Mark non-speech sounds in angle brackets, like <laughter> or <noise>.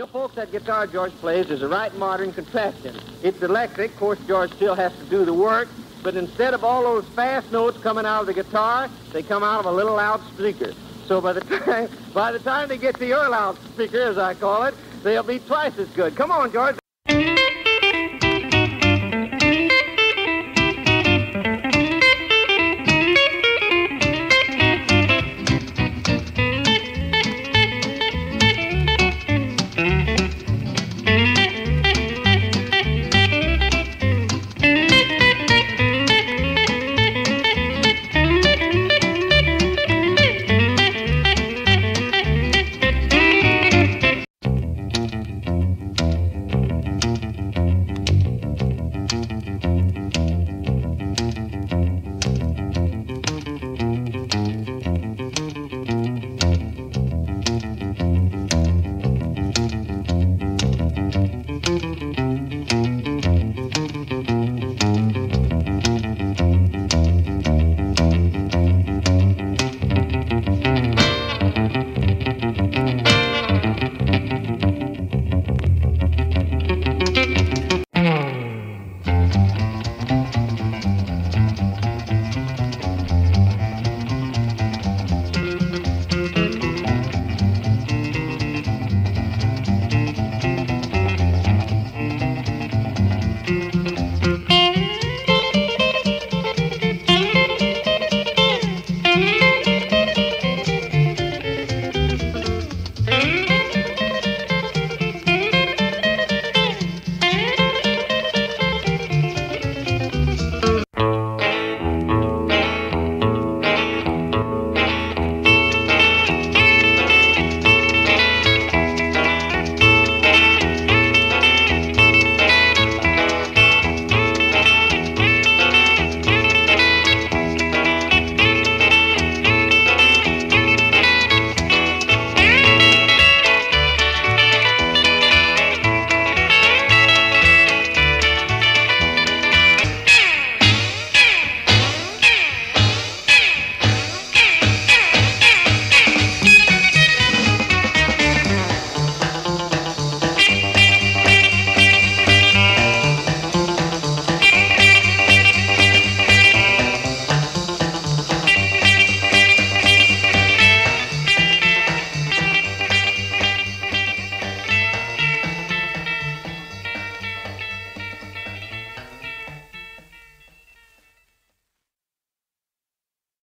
know, folks, that guitar George plays is a right modern contraption. It's electric. Of course, George still has to do the work. But instead of all those fast notes coming out of the guitar, they come out of a little loudspeaker. So by the <laughs> time by the time they get to your loudspeaker, as I call it, they'll be twice as good. Come on, George.